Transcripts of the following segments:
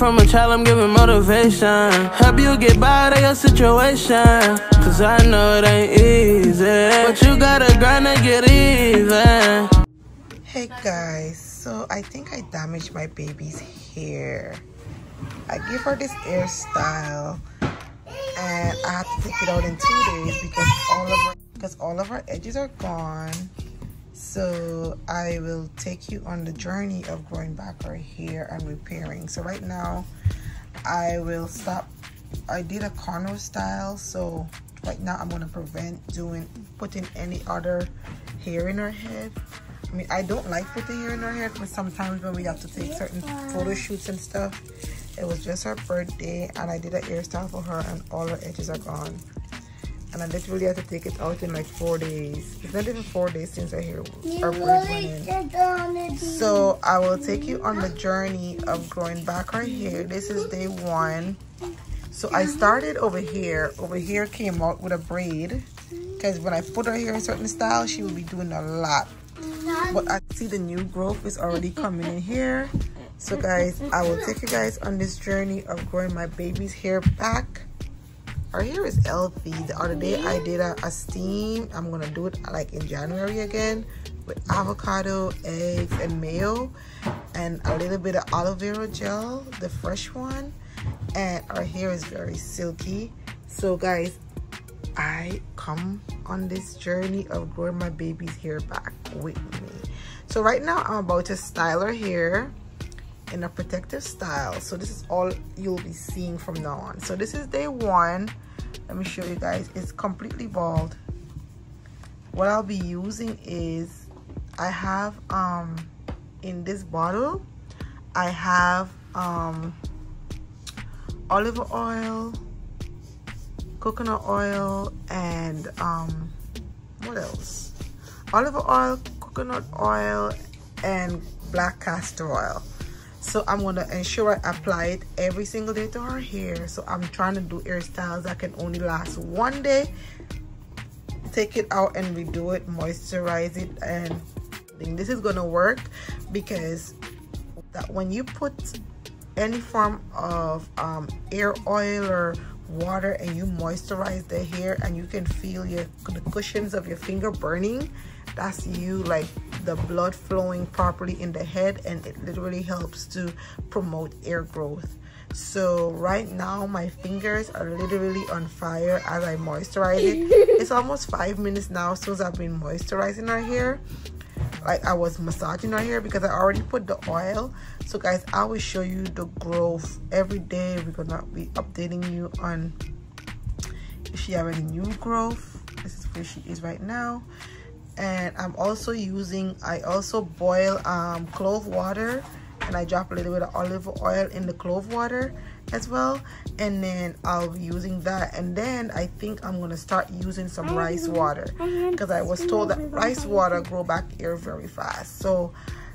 from a child, I'm giving motivation. Help you get by to your situation. Cause I know it ain't easy. But you gotta grind to get even. Hey guys, so I think I damaged my baby's hair. I give her this hairstyle and I have to take it out in two days because all of her because all of her edges are gone so I will take you on the journey of growing back her hair and repairing. So right now I will stop. I did a cornrow style. So right now I'm going to prevent doing putting any other hair in her head. I mean I don't like putting hair in her head but sometimes when we have to take certain photo shoots and stuff it was just her birthday and I did a hairstyle for her and all her edges are gone and I literally had to take it out in like four days. It's not even four days since I hear our braids went in. So I will take you on the journey of growing back our hair. This is day one. So I started over here. Over here came out with a braid. Because when I put her hair in certain style, she will be doing a lot. But I see the new growth is already coming in here. So guys, I will take you guys on this journey of growing my baby's hair back our hair is healthy the other day i did a, a, steam. I'm gonna do it like in january again with avocado eggs and mayo and a little bit of aloe vera gel the fresh one. And our hair is very silky. So guys i come on this journey of growing my baby's hair back with me. So right now i'm about to style her hair in a protective style. So this is all you'll be seeing from now on. So this is day one. Let me show you guys. It's completely bald. What I'll be using is I have um in this bottle I have um olive oil coconut oil and um what else? Olive oil coconut oil and black castor oil so i'm going to ensure i apply it every single day to her hair. So i'm trying to do hairstyles that can only last one day. Take it out and redo it moisturize it and this is going to work because that when you put any form of um, hair oil or water and you moisturize the hair and you can feel your the cushions of your finger burning that's you like the blood flowing properly in the head and it literally helps to promote hair growth. So right now my fingers are literally on fire as I moisturize it. It's almost five minutes now since I've been moisturizing our hair. Like I was massaging her hair because I already put the oil. So guys I will show you the growth every day. We're gonna be updating you on if she have any new growth. This is where she is right now and I'm also using I also boil um, clove water and I drop a little bit of olive oil in the clove water as well. And then I'll be using that. And then I think I'm gonna start using some rice water because I was told that rice water grow back hair very fast. So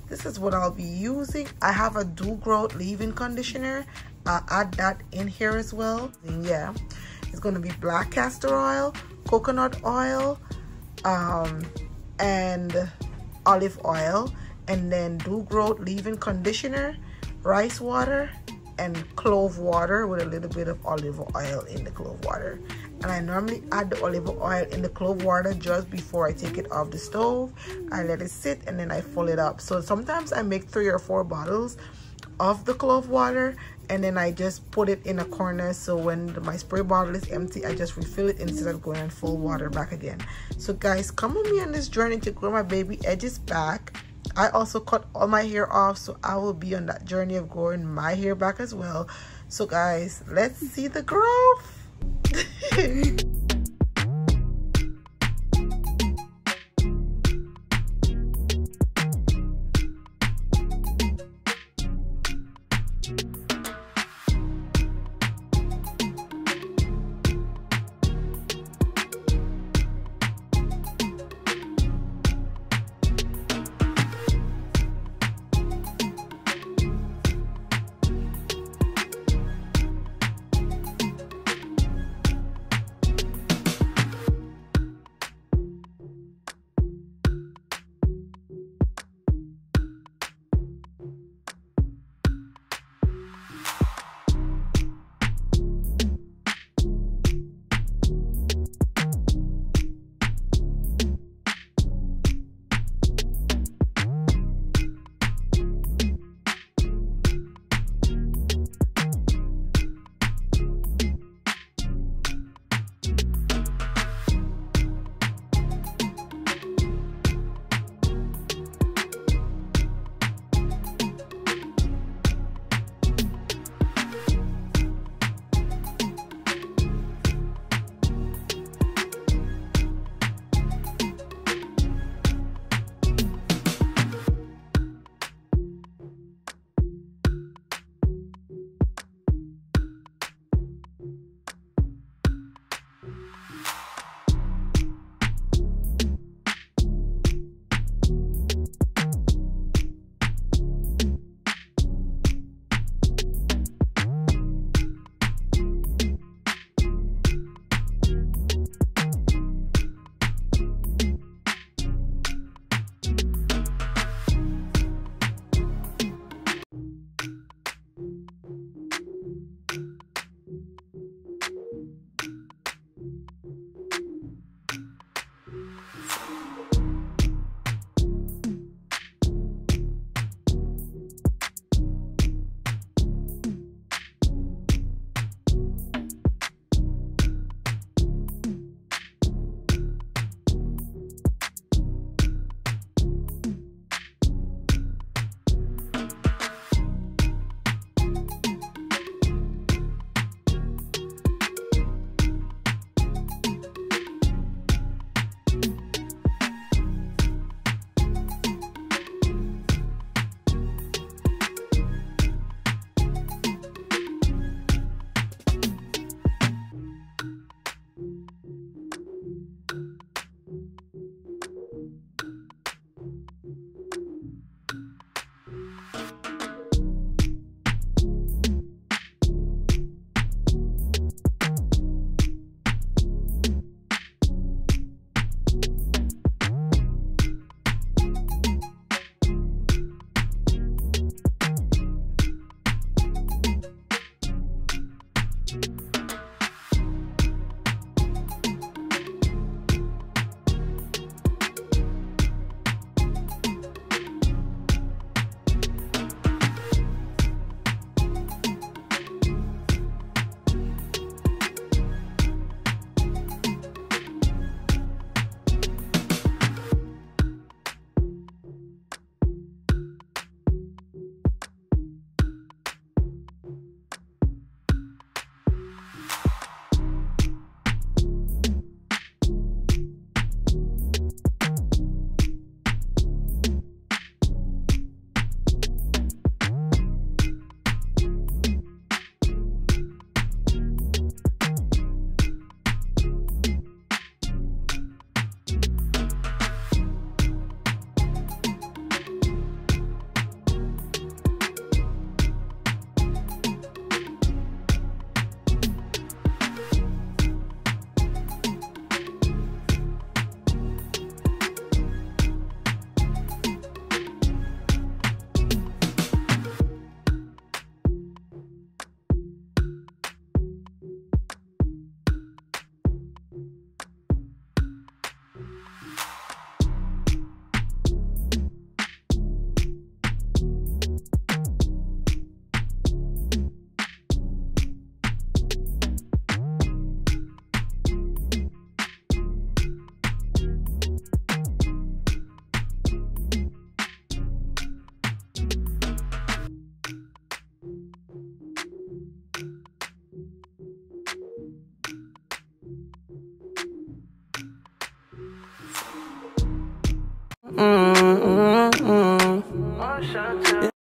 this is what I'll be using. I have a Doo Gro leave-in conditioner. I'll add that in here as well. And yeah it's gonna be black castor oil coconut oil um, and olive oil and then Doo Gro leave-in conditioner rice water and clove water with a little bit of olive oil in the clove water. And I normally add the olive oil in the clove water just before I take it off the stove. I let it sit and then I fill it up. So sometimes I make three or four bottles of the clove water and then I just put it in a corner. So when my spray bottle is empty I just refill it instead of going full water back again. So guys come with me on this journey to grow my baby edges back. I also cut all my hair off so I will be on that journey of growing my hair back as well. So guys let's see the growth